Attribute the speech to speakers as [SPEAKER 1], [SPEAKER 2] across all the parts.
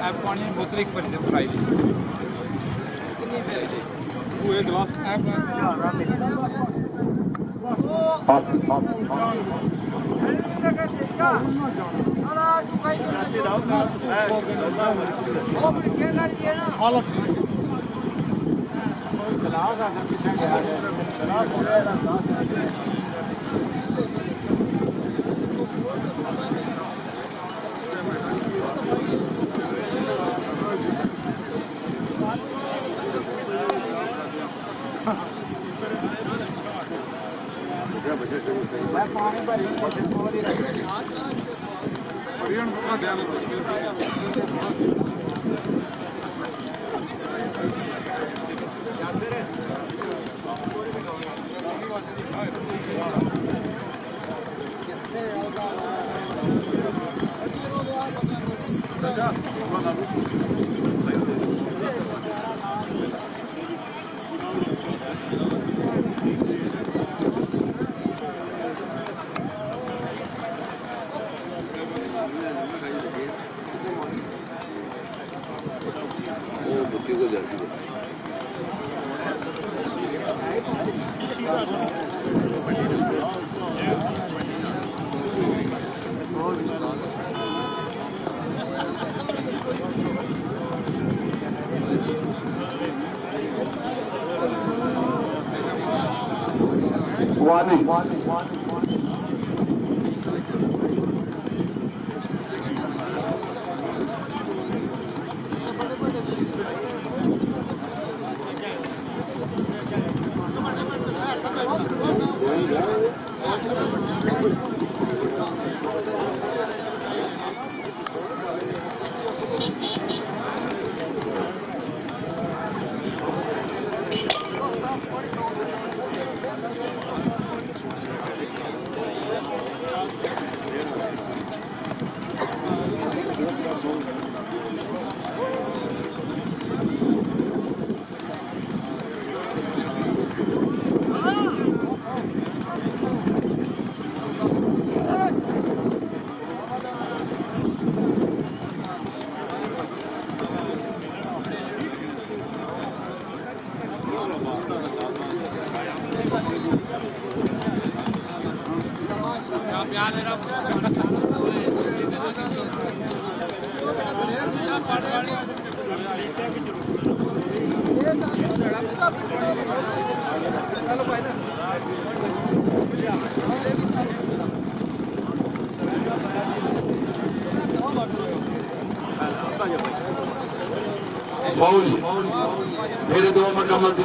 [SPEAKER 1] App پانی بوتل ایک بھری فرائی پورے گلاس ایپ میں پہ دیکھولیٹ
[SPEAKER 2] کا دھیان دیکھتا いうことじゃなく。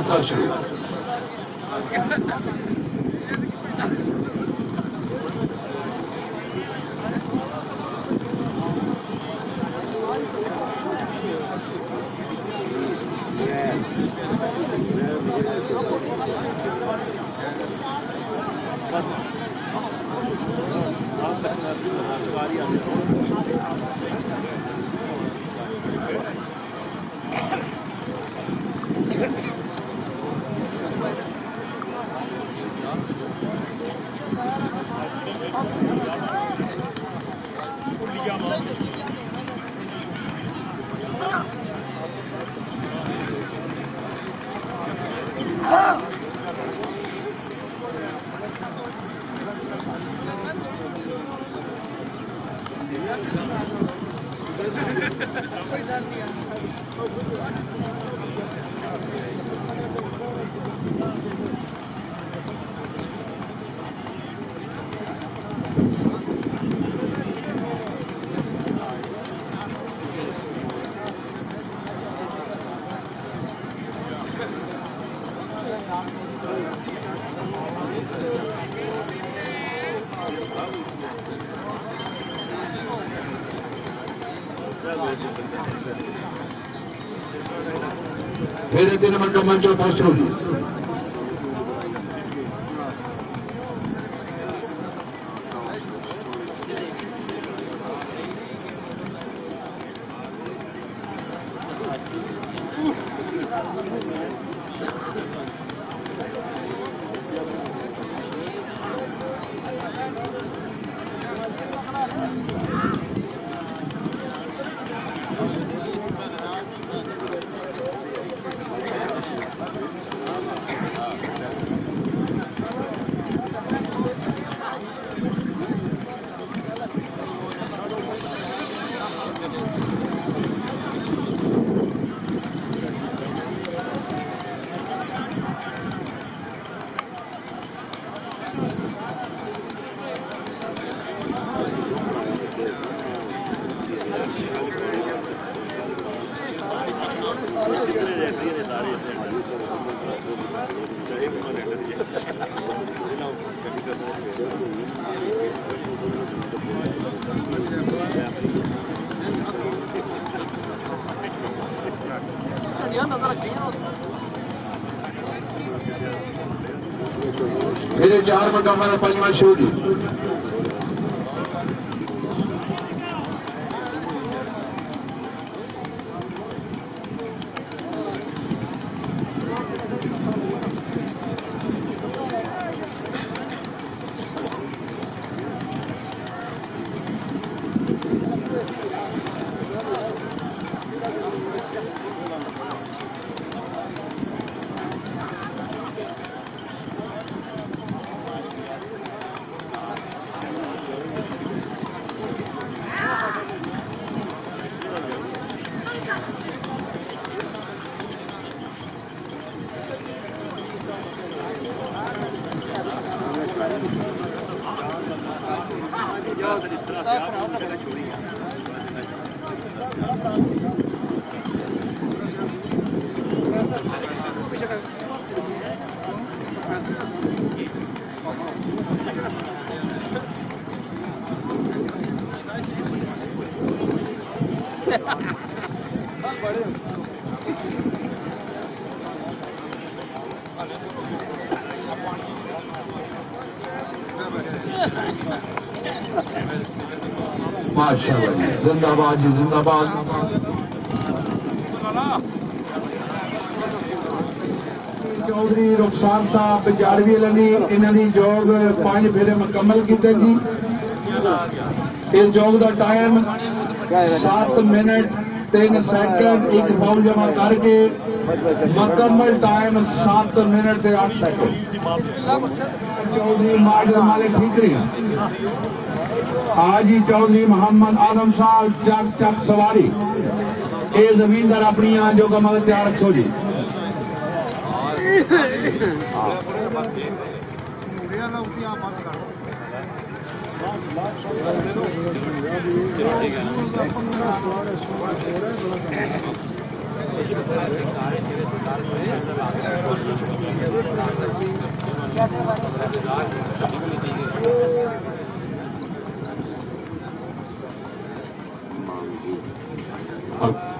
[SPEAKER 2] مکمل تیسرا شروع میرے تین مکمل چوتھا شروع میرے Álvaro Palma. زندہ باد جی زندہ باد۔ چودھری رخسار صاحب جاروی لنی انہوں نے جوگ پانچ پھیرے مکمل کیتے جی۔ اس جوگ کا ٹائم سات منٹ تین سیکنڈ، ایک باؤ جمع کر کے مکمل ٹائم سات منٹ تے آٹھ سیکنڈ۔ چودھری ماجر مالک ٹھیکری حاجی چودھری محمد آدم صاحب چک چک سواری۔ یہ زمیندار اپنی جو کم تیار رکھو جی۔,
[SPEAKER 1] جی۔ Out.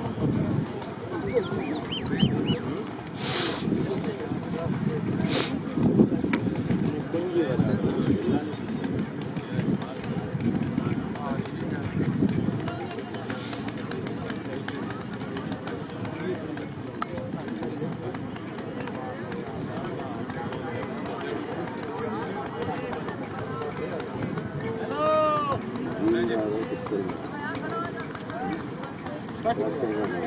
[SPEAKER 1] Başka bir şey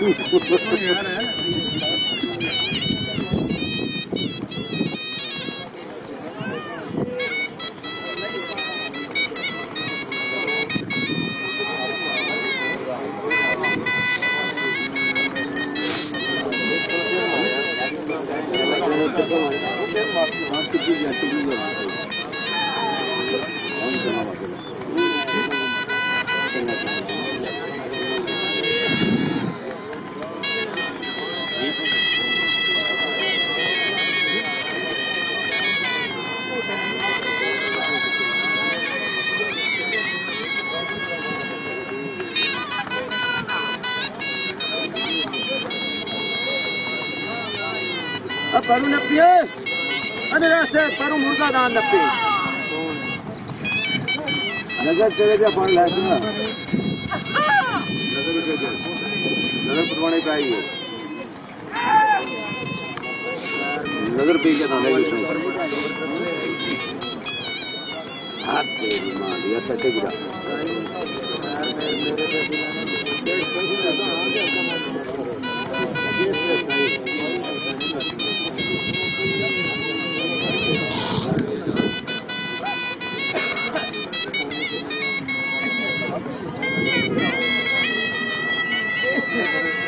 [SPEAKER 1] Yani. نظر چلے گیا فون لا دوں نظر پٹوانے پہ آئی ہے۔ نظر پی کے تھا ہاتھ تیری ماں دیا سچے گرا
[SPEAKER 2] 嗯。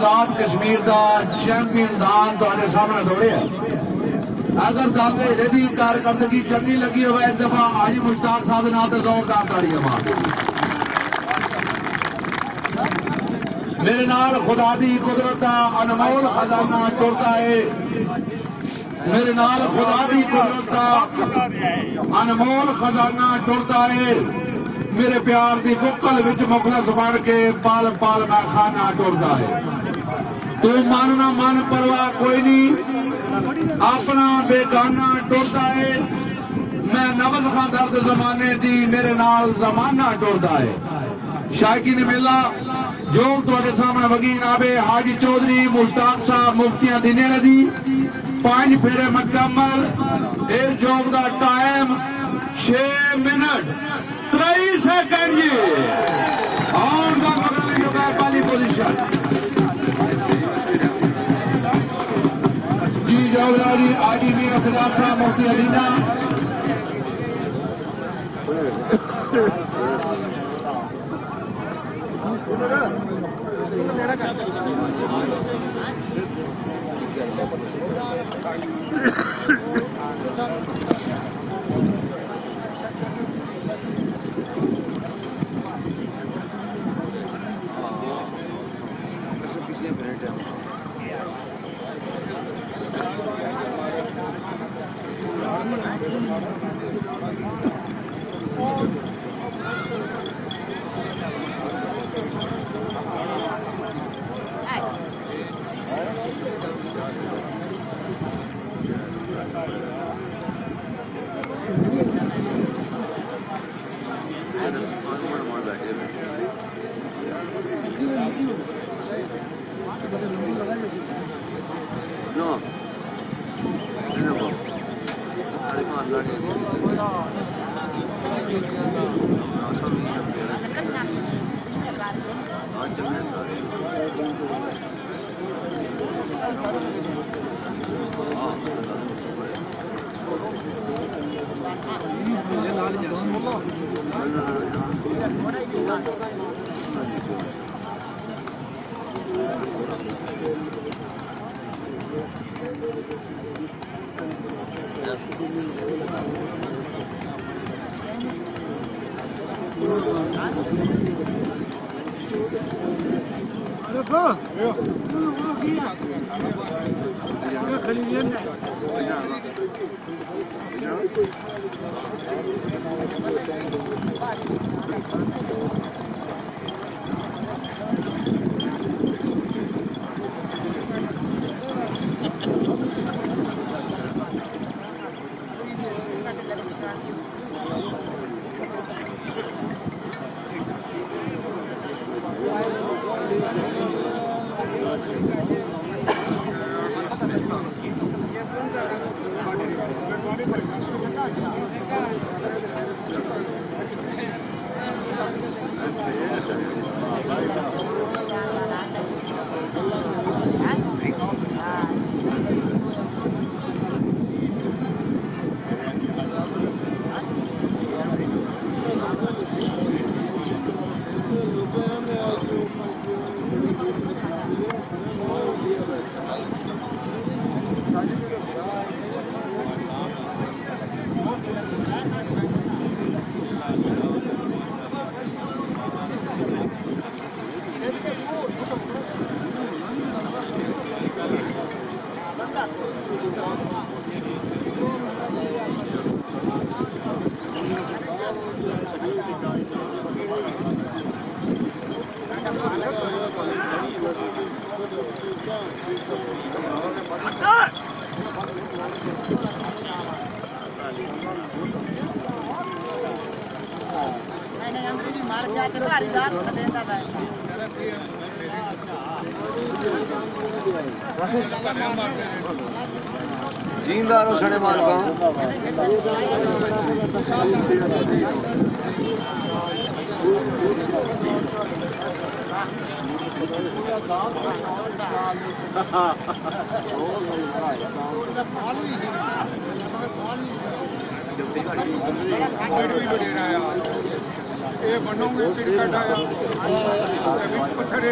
[SPEAKER 2] آزاد کشمیر دا چیمپئن دان تے سامنے دوڑے اگر دس ہیرے کی کارکردگی چنگی لگی ہوئے ایک دفعہ آج مشتاق صاحب کے نام سے زوردار تاڑی مار میرے نال خدا دی قدرت دا انمول خزانہ ٹرتا ہے۔ میرے نال خدا دی قدرت دا انمول خزانہ ٹرتا ہے۔ میرے پیار دی بکل وچ مخلص بن کے پال پال کا کھانا ٹرتا ہے۔ تو ماننا من پرواہ کوئی نہیں۔ اپنا بیگانا ٹرتا ہے۔ میں نوز خان درد زمانے دی میرے نال زمانہ ٹرتا ہے۔ شاقی نے ملا۔ جو تے سامنے وگین آبے حاجی چودھری مشتاق صاحب، مفتیاں دینے لگی
[SPEAKER 3] پانچ پھیرے مکمل۔ اس جوب کا ٹائم چھ منٹ۔
[SPEAKER 2] تری سیکنڈ جی۔ اور پوزیشن۔ جوابداري آئي به پدارٿ موت
[SPEAKER 4] 만나게
[SPEAKER 1] 됐는데 Thank you. Alaka. Yok. Ya kaliliyen ne?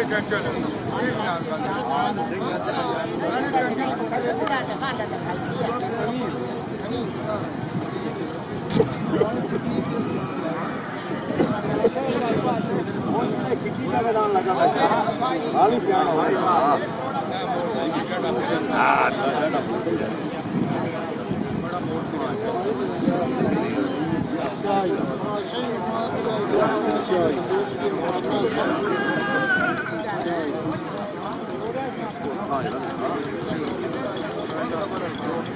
[SPEAKER 1] Thank you.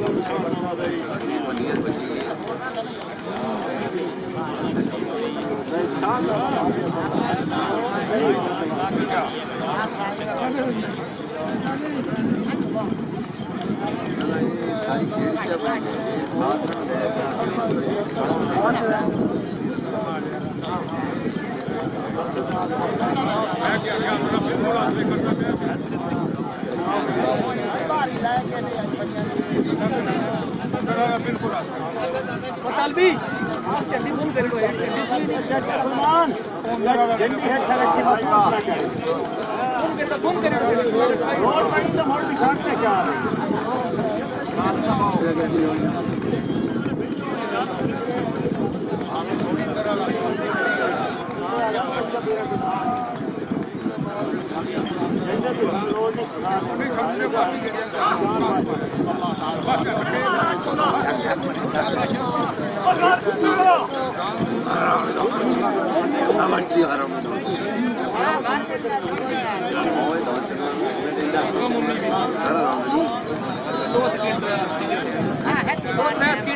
[SPEAKER 4] میں کیا کیا میرا بالکل آدمی کیا
[SPEAKER 1] 남았지 하라면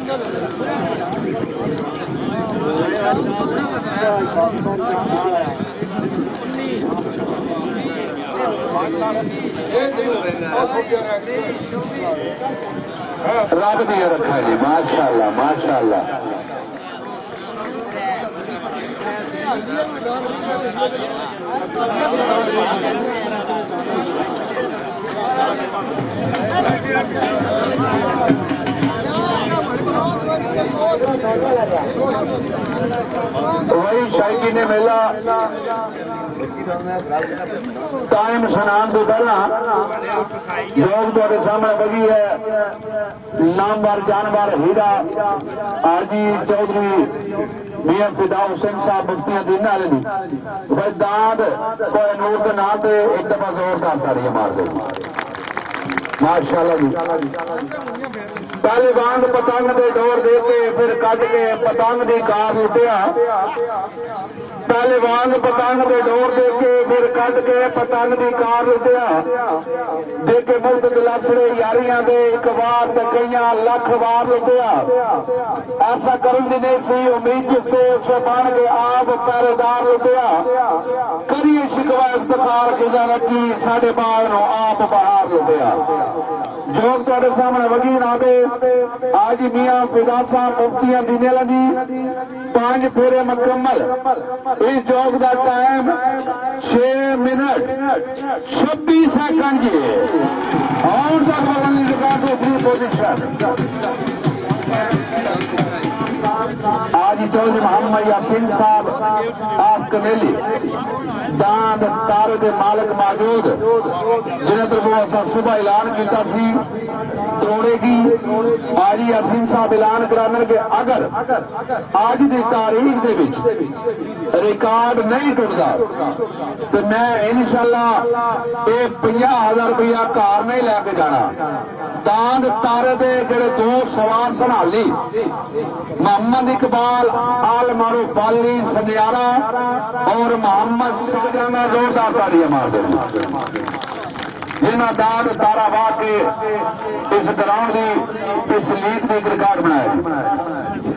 [SPEAKER 5] کرے گا چنڈی سلمان جنڈی ہے ترقی فون کرے فون
[SPEAKER 2] وہی شاہی نے میلا ٹائم سنان تو پہلا جوگ تو سامنے بگی ہے۔ نامور جانور ہیرا۔ آجی چودھری میاں فدا حسین صاحب مفتیاں دین والے دی۔ بس داد کوئی نور کے نام پہ ایک دفعہ زور کا تاڑی مار دے۔ ماشاءاللہ جی۔ طالبان پتنگ دے دور دے کے پھر کٹ کے پتنگ دی کار لٹیا طالبان پتنگ دے دور دے کے پھر کٹ کے پتنگ دی کار لٹیا دے کے ملک دلاسڑے یاریاں دے ایک بار تے کئیاں لاکھ بار لٹیا ایسا کرن دی نہیں سی امید جس کو اسے بن کے آپ پہرے دار لٹیا کریے شکوا افتخار کی جانا کی ساڈے باغ آپ باہر لٹیا جو تے سامنے وگی نہ دے آج میاں فدا صاحب مفتیاں دینے لگی پانچ پھیرے مکمل اس جوگ دا ٹائم چھ منٹ چھبیس سیکنڈ جی اور تک بولنے کی بات دوسری پوزیشن آج چودھری محمد یاسین صاحب کمیلی داند تارے دے مالک موجود جنہیں تو وہ اصل صبح اعلان کیتا سی توڑے گی آج یاسین صاحب اعلان کرانے کے اگر آج دی تاریخ دے وچ ریکارڈ نہیں ٹوٹتا تو میں انشاءاللہ ایک پنجا ہزار روپیہ کار نہیں لے کے جانا داند تارے دے جڑے دو سوار سنبھالی محمد اقبال آل مارو بالی سنیارا اور محمد ساجر میں زوردار تاڑیاں مار دیں جنہ دان تارا وا کے اس گراؤنڈ کی اس لیگ کی ریکارڈ بنایا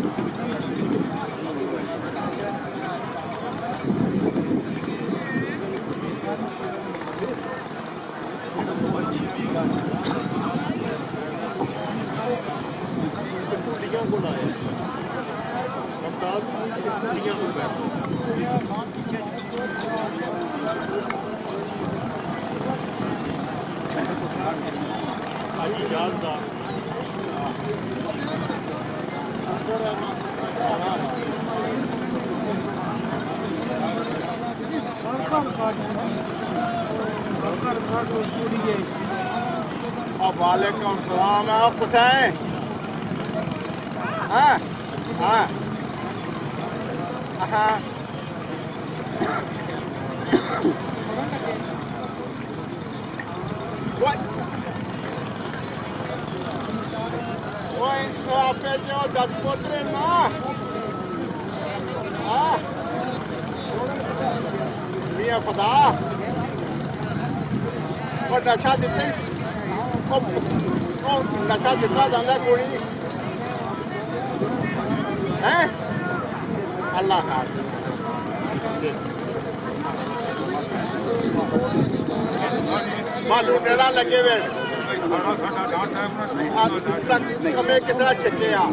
[SPEAKER 5] وعلیکم السلام آپ بتائیں ہاں ہاں۔ ہاں۔ وہ انصاف جو دس پوترے نا۔ ہے خدا اور نشا دیتے نشا دتا جانا کوئی اللہ خاص مالو لگے ہوئے کمے کتنا
[SPEAKER 4] چکے آ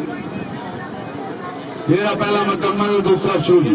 [SPEAKER 4] پہلا مکمل
[SPEAKER 5] دوسرا شو جی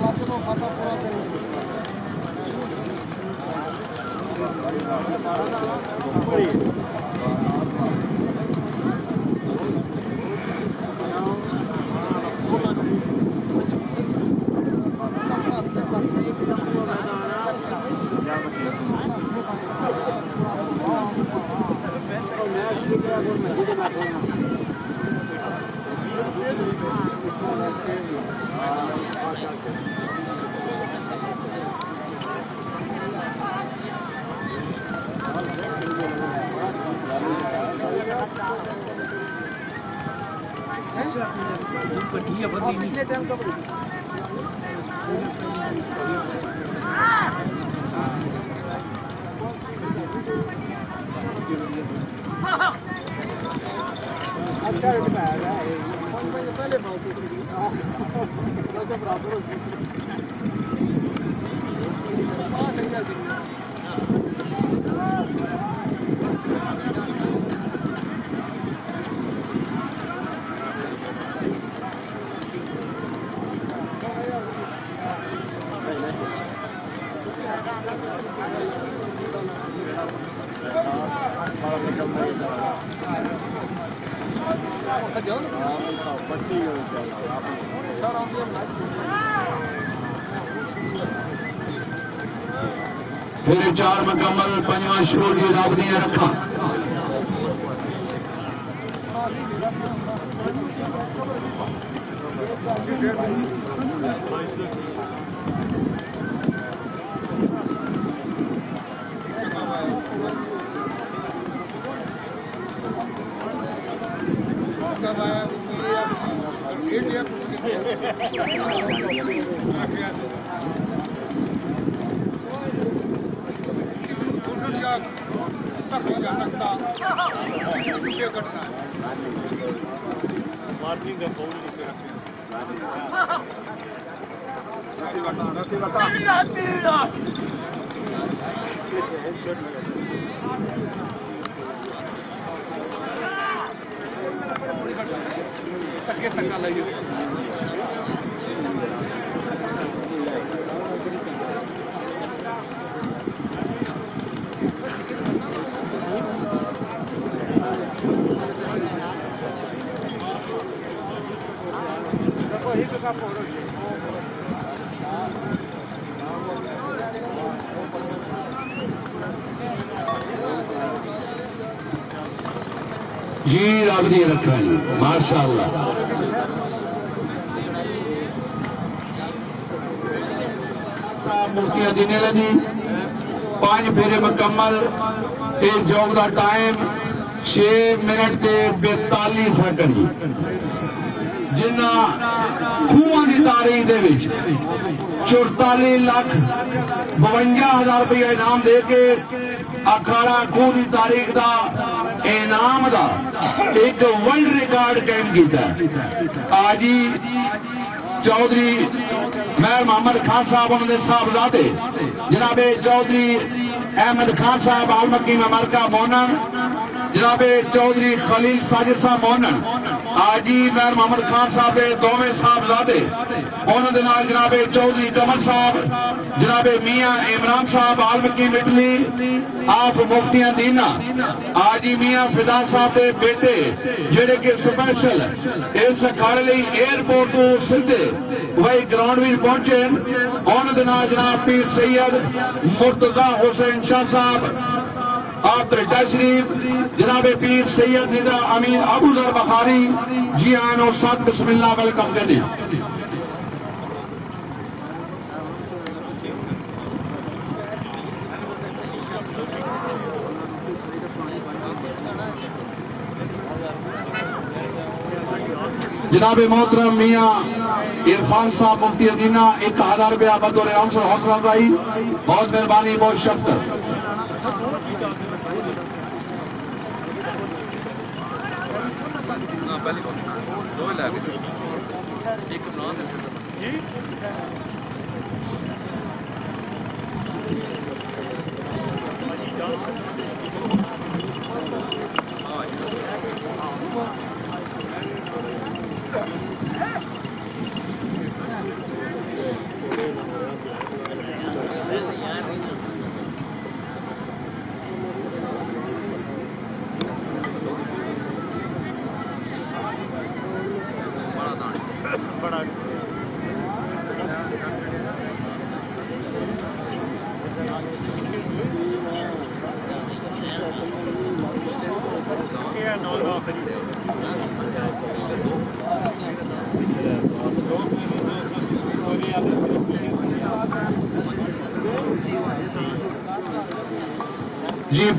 [SPEAKER 5] বাংলাদেশেও খাতা পড়াতে
[SPEAKER 2] Thank you. ਮੁਕੰਮਲ ਪੰਜਵਾਂ ਸ਼ੁਰੂ ਦੀ ਰੱਬ ਦੀਆਂ ਰੱਖਾਂ
[SPEAKER 4] ਮਾਰਕਿੰਗ مارننگ کا بول لکھ کے سکا لگے
[SPEAKER 2] جی رب دی رکھا جی ماشاء اللہ مورتیاں دینے لگی۔ پانچ پھیرے مکمل۔ یہ جوگ دا ٹائم۔ چھ منٹ تے بیتالی سیکنڈ۔ جی جنہ خواہ کی تاریخ دے چورتالی لاکھ بونجا ہزار روپیہ انعام دے کے اکھاڑا خواہ کی تاریخ دا انعام دا ایک ورلڈ ریکارڈ قائم کیتا ہے آج ہی چودھری خیر محمد خان صاحب انہوں نے صاحبزادے جناب چودھری احمد خان صاحب آلمکی ممرکہ مونن جناب چودھری خلیل ساجد صاحب مونن آج ہی میر محمد خان صاحب دے، دوویں صاحبزادے انہوں دے نال جناب چودھری کمل صاحب، جناب میاں عمران صاحب، آلمکی مٹلی آپ مفتیاں دینا۔ آج ہی میاں فدا صاحب دے بیٹے، جڑے کہ سپیشل اس کھڑے لئی ایئرپورٹ تو سیدھے وہی گراؤنڈ بھی پہنچے انہوں دے نال جناب پیر سید مرتضی حسین شاہ صاحب آپ تشریف، جناب پیر سید ندا امین ابو ذر بخاری جی ہاں آن اور ساتھ بسم اللہ ویلکم کر دیں جناب محترم میاں عرفان صاحب، مفتی ادینہ ایک ہزار روپیہ بطور حوصلہ افزائی، بہت مہربانی، بہت شکر
[SPEAKER 4] دو لا کے ایک بنا دے
[SPEAKER 2] جی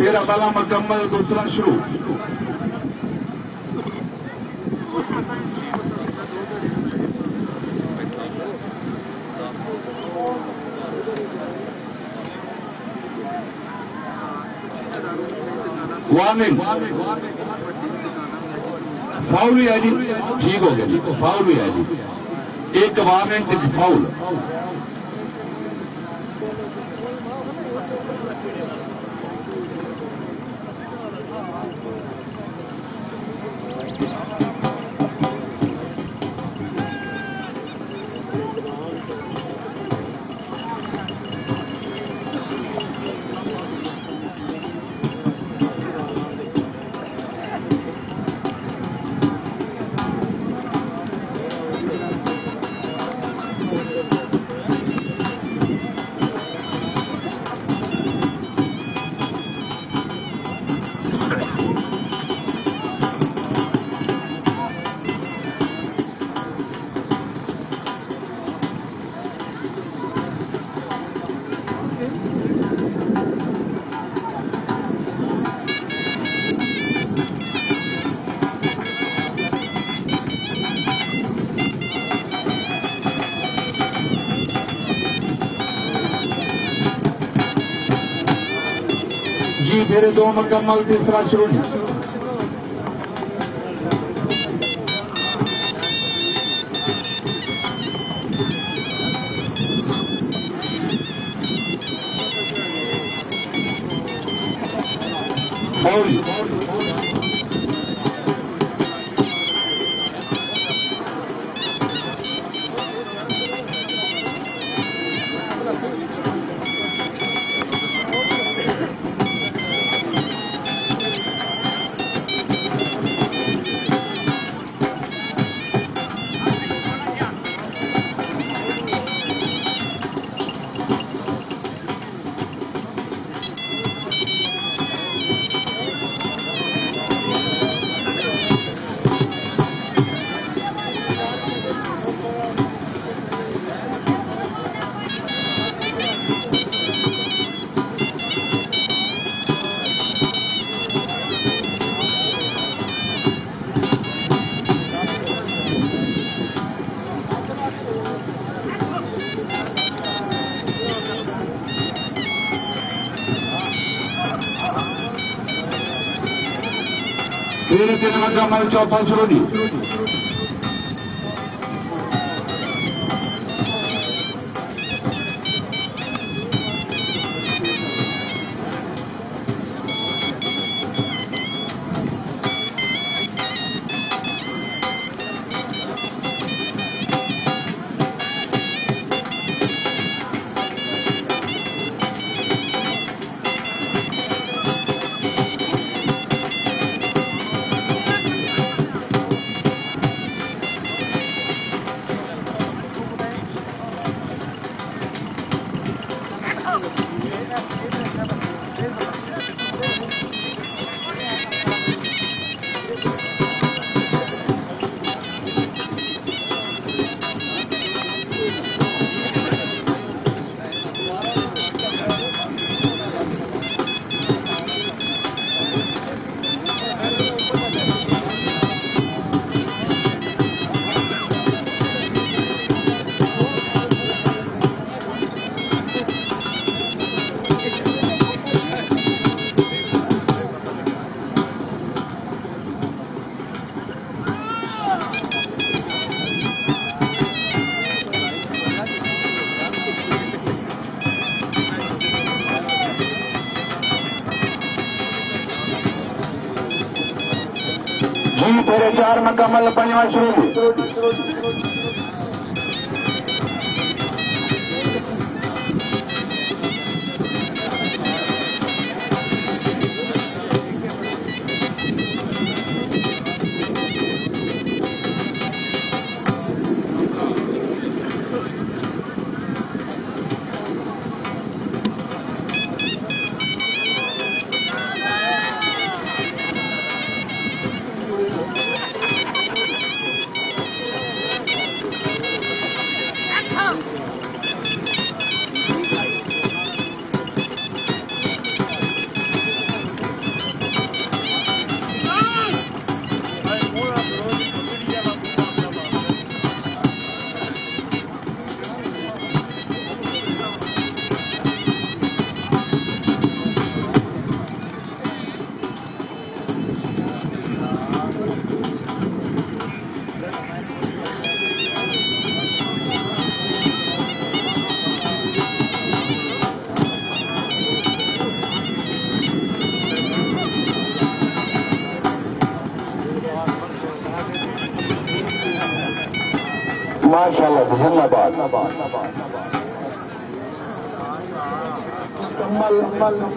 [SPEAKER 2] پھر پہلا مکمل دوسرا شروع وارننگ فاؤل بھی ہے جی ٹھیک ہو گیا فاؤل بھی ہے جی ایک وارننگ فاؤل پھر دو مکمل تیسرا شروع چار مکمل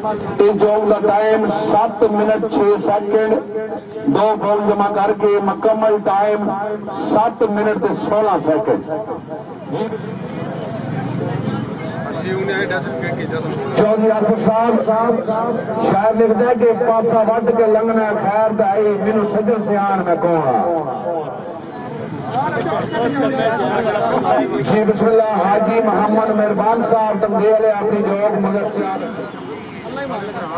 [SPEAKER 2] اس کا ٹائم سات منٹ چھ سیکنڈ دو بال جمع کر کے مکمل ٹائم سات منٹ سولہ سیکنڈ چودھری آصف صاحب شاید لکھتا ہے کہ پاسا وڈ کے لنگنا خیر دائی مینو سجن سیان میں کون جی بسم اللہ حاجی محمد مہربان صاحب تمدے والے اپنی جوگ مدد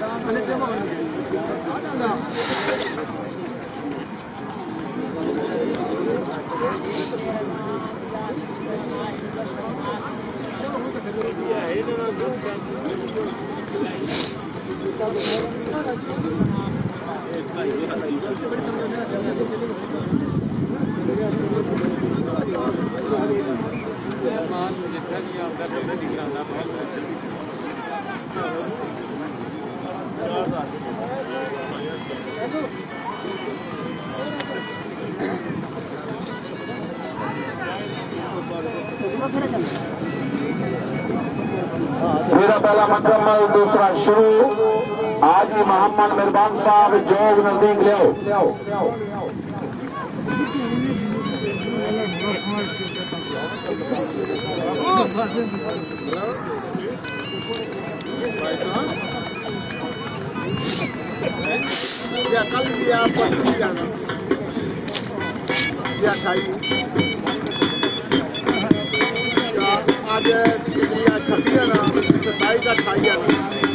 [SPEAKER 2] سے میرا پہلا مکمل دوسرا شروع۔ آج ہی محمد مہربان صاحب جوگ نزدیک لو
[SPEAKER 5] یا کل بھی آپ پرسوں جانا یا کھائی آج چھٹی نا ستائی کا کھائی جانا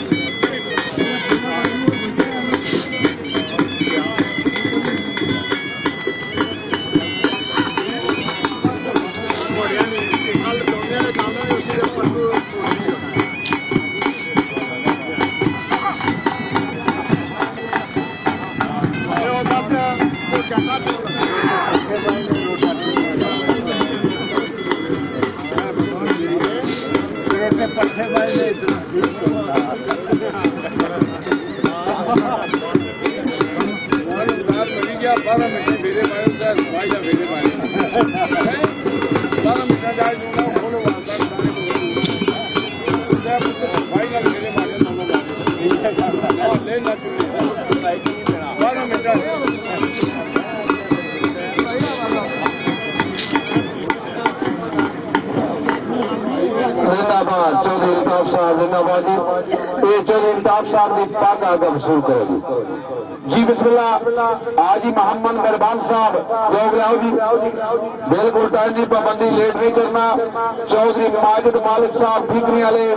[SPEAKER 2] چودھری ماجد مالک صاحب ٹھیکری والے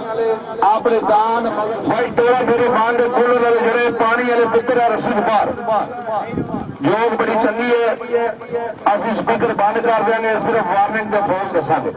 [SPEAKER 2] اپنے دان بھائی ٹوڑا میرے مان کے والے جڑے پانی والے پتر ہے رسی کمار جوگ بڑی چنگی ہے اسی سپیکر بند کر دیں گے صرف وارننگ کا phone دسانے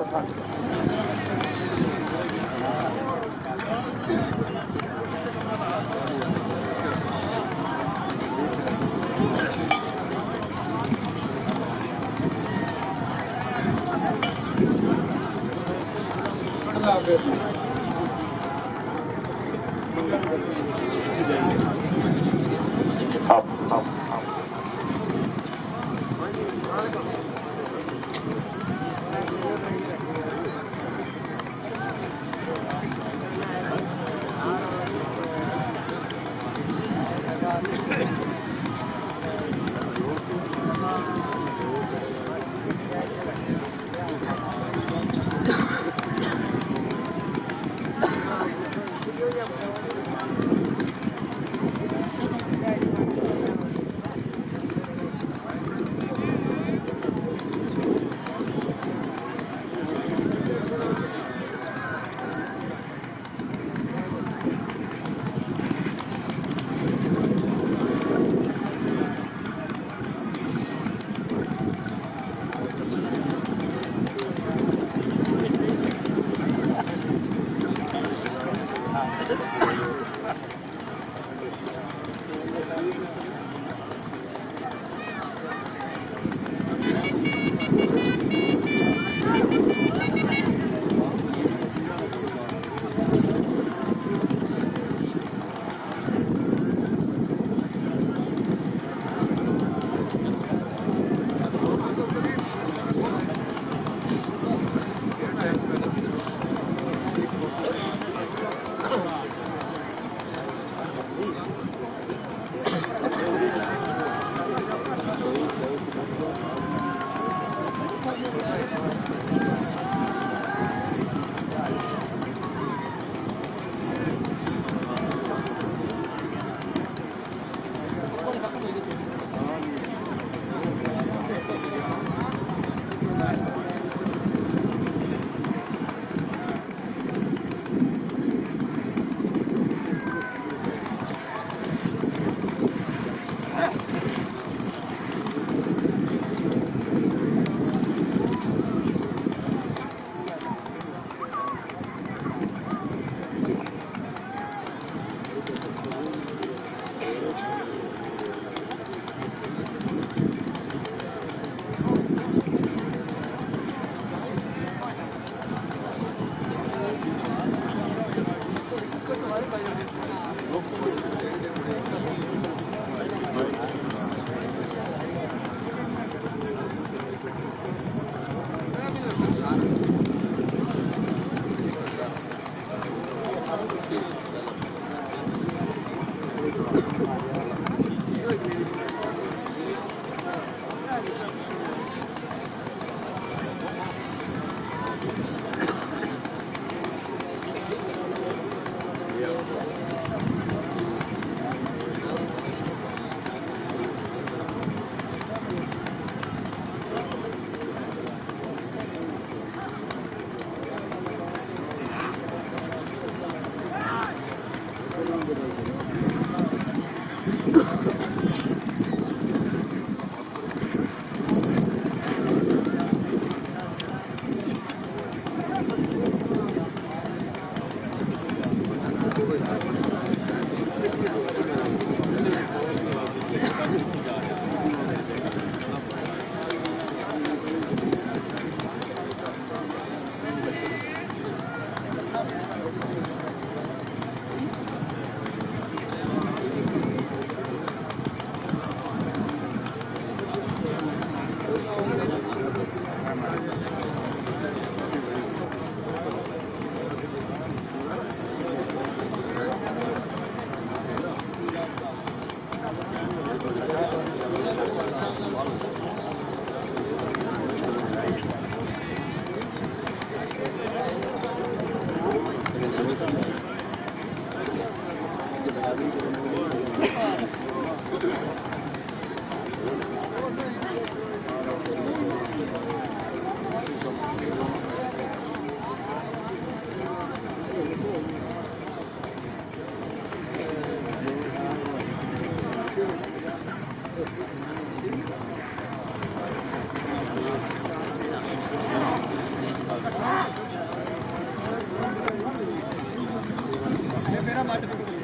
[SPEAKER 2] Ja, meine Güte.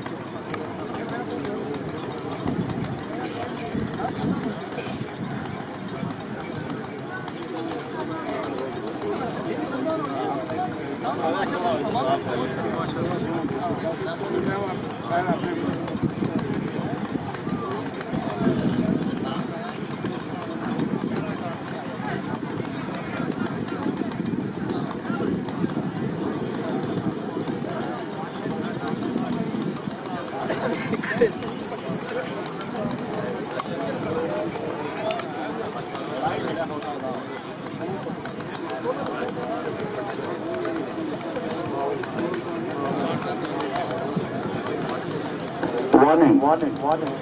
[SPEAKER 2] one and one. And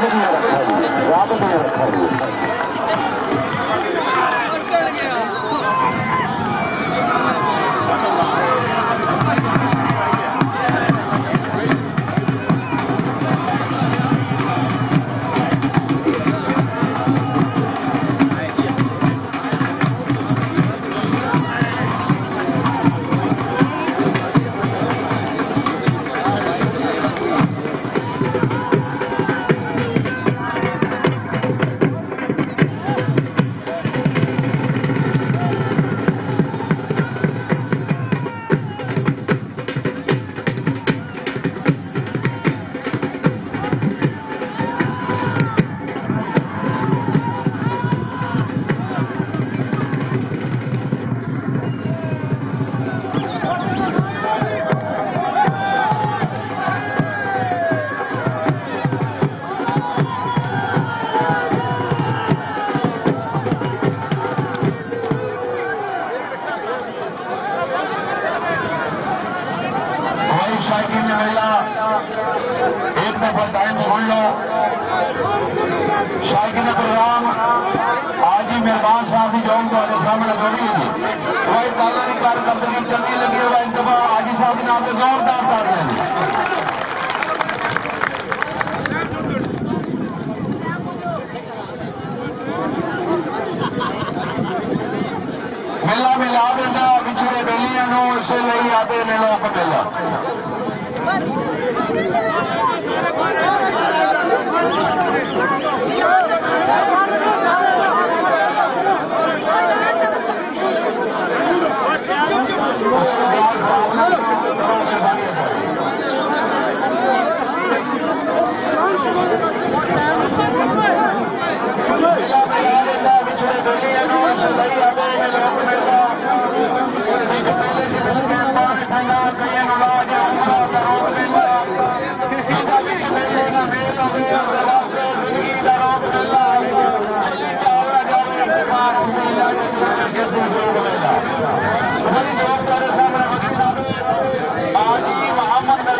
[SPEAKER 2] Robin Miller Cody. Muhammad